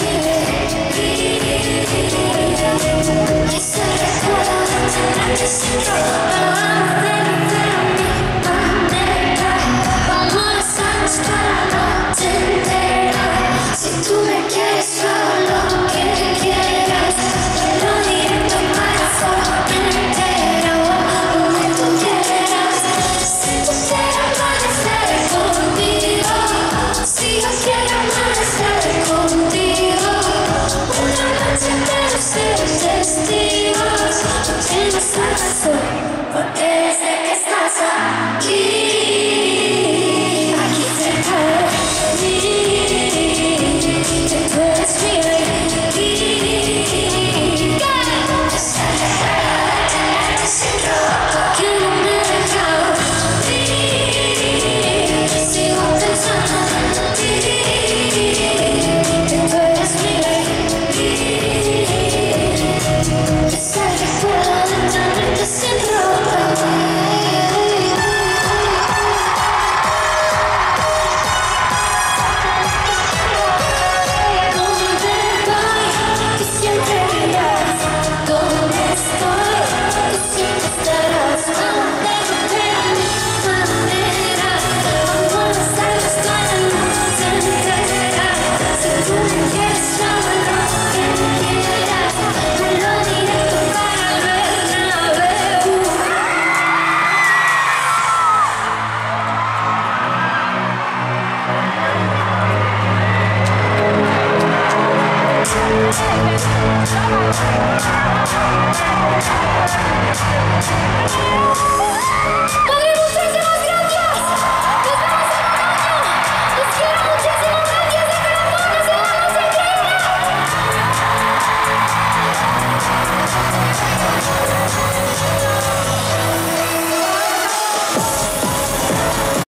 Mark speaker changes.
Speaker 1: see Oh, my God.